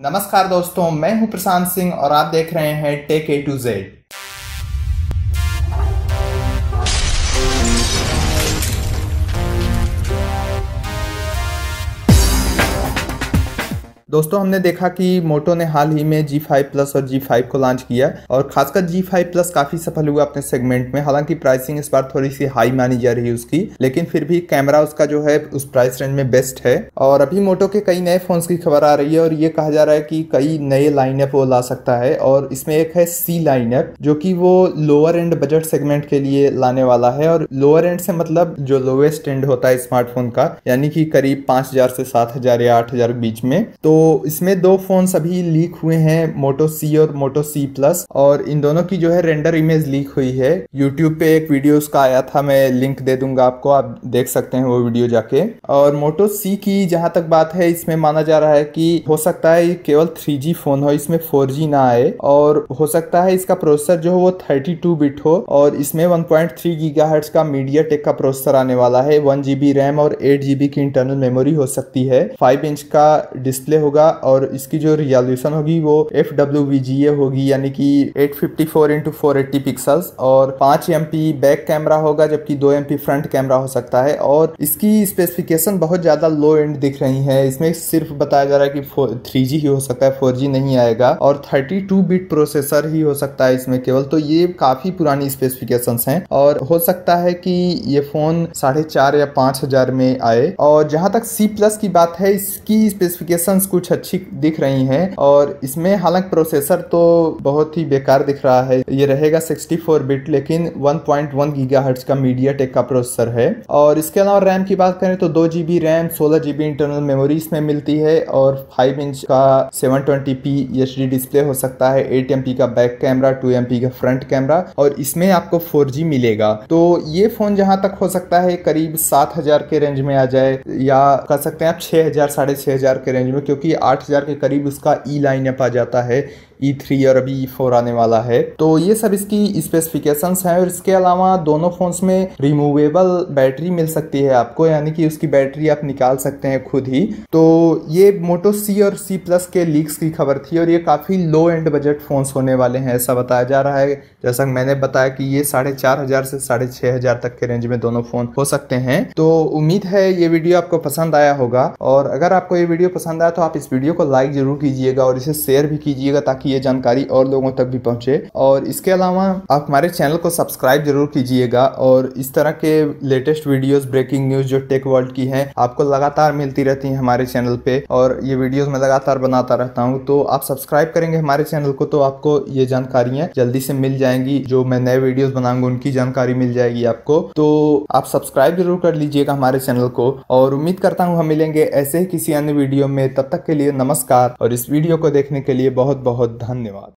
नमस्कार दोस्तों, मैं हूँ प्रशांत सिंह और आप देख रहे हैं टेक ए टू जेड दोस्तों, हमने देखा कि मोटो ने हाल ही में G5 प्लस और G5 को लॉन्च किया और खासकर G5 प्लस काफ़ी सफल हुआ अपने सेगमेंट में। हालाँकि प्राइसिंग इस बार थोड़ी सी हाई मानी जा रही है उसकी, लेकिन फिर भी कैमरा उसका जो है, उस प्राइस रेंज में बेस्ट है। और अभी मोटो के कई नए फोन्स की खबर आ रही है और ये कहा जा रहा है कि कई नए लाइनअप वो ला सकता है और इसमें एक है सी लाइनअप जो कि वो लोअर एंड बजट सेगमेंट के लिए लाने वाला है। और लोअर एंड से मतलब जो लोवेस्ट एंड होता है स्मार्टफ़ोन का, यानी कि करीब पाँच से सात हज़ार या आठ हज़ार के बीच में तो तो इसमें दो फ़ोन अभी लीक हुए हैं मोटो सी और मोटो सी प्लस और इन दोनों की जो है रेंडर इमेज लीक हुई है। यूट्यूब पे एक वीडियो उसका आया था, मैं लिंक दे दूँगा आपको, आप देख सकते हैं वो वीडियो जाके। और मोटो सी की जहाँ तक बात है, इसमें माना जा रहा है कि हो सकता है केवल थ्री फ़ोन हो, इसमें फोर ना आए, और हो सकता है इसका प्रोसेसर जो हो वो थर्टी बिट हो, और इसमें वन पॉइंट थ्री का मीडिया का प्रोसेसर आने वाला है। वन रैम और एट की इंटरनल मेमोरी हो सकती है। फाइव इंच का डिस्प्ले होगा और इसकी जो रिजोल्यूशन होगी वो F W V G A होगी, यानी कि 854 fifty four into four eighty pixels और पाँच एम पी बैक कैमरा होगा, जबकि दो एम पी फ्रंट कैमरा हो सकता है। और इसकी स्पेसिफिकेशन बहुत ज़्यादा लो एंड दिख रही है। इसमें सिर्फ़ बताया जा रहा है कि थ्री ही हो सकता है फोर नहीं आएगा और थर्टी टू बिट प्रोसेसर ही हो सकता है इसमें केवल। तो ये काफ़ी पुरानी स्पेसिफिकेशन हैं और हो सकता है कि ये फ़ोन साढ़े चार या पाँच हज़ार में आए। और जहाँ तक सी प्लस की बात है, इसकी स्पेसिफिकेशन कुछ अच्छी दिख रही हैं और इसमें हालाँकि प्रोसेसर तो बहुत ही बेकार दिख रहा है। ये रहेगा 64 बिट, लेकिन 1.1 गीगाहर्ट्ज का मीडिया का प्रोसेसर है। और इसके अलावा रैम की बात करें तो दो जीबी रैम, सोलह जीबी इंटरनल मेमोरी इसमें मिलती है और फाइव इंच का seven twenty P H display हो सकता है, एट एम का बैक कैमरा, टू एम का फ्रंट कैमरा और इसमें आपको फोर मिलेगा। तो ये फ़ोन जहाँ तक हो सकता है, करीब सात हज़ार के रेंज में आ जाए या कर सकते हैं आप छह हज़ार, साढ़े छह हज़ार के रेंज में, क्योंकि आठ हज़ार के करीब उसका ई लाइनअप आ जाता है। ई e थ्री और अभी ई फोर आने वाला है। तो ये सब इसकी स्पेसिफिकेशन हैं और इसके अलावा दोनों फोन्स में रिमूवेबल बैटरी मिल सकती है आपको, यानी कि उसकी बैटरी आप निकाल सकते हैं खुद ही। तो ये मोटो सी और सी प्लस के लीक्स की खबर थी और ये काफ़ी लो एंड बजट फोन्स होने वाले हैं, ऐसा बताया जा रहा है। जैसा मैंने बताया कि ये साढ़े चार हज़ार से साढ़े छह हज़ार तक के रेंज में दोनों फ़ोन हो सकते हैं। तो उम्मीद है ये वीडियो आपको पसंद आया होगा और अगर आपको ये वीडियो पसंद आया तो आप इस वीडियो को लाइक ज़रूर कीजिएगा और इसे शेयर भी कीजिएगा ये जानकारी और लोगों तक भी पहुँचे। और इसके अलावा आप हमारे चैनल को सब्सक्राइब ज़रूर कीजिएगा और इस तरह के लेटेस्ट वीडियोस, ब्रेकिंग न्यूज़ जो टेक वर्ल्ड की है, आपको लगातार मिलती रहती है हमारे चैनल पे और ये वीडियोस मैं लगातार बनाता रहता हूँ। तो आप सब्सक्राइब करेंगे हमारे चैनल को तो आपको ये जानकारियाँ जल्दी से मिल जाएँगी। जो मैं नए वीडियोस बनाऊँगा, उनकी जानकारी मिल जाएगी आपको। तो आप सब्सक्राइब ज़रूर कर लीजिएगा हमारे चैनल को और उम्मीद करता हूँ हम मिलेंगे ऐसे ही किसी अन्य वीडियो में। तब तक के लिए नमस्कार और इस वीडियो को देखने के लिए बहुत बहुत धन्यवाद।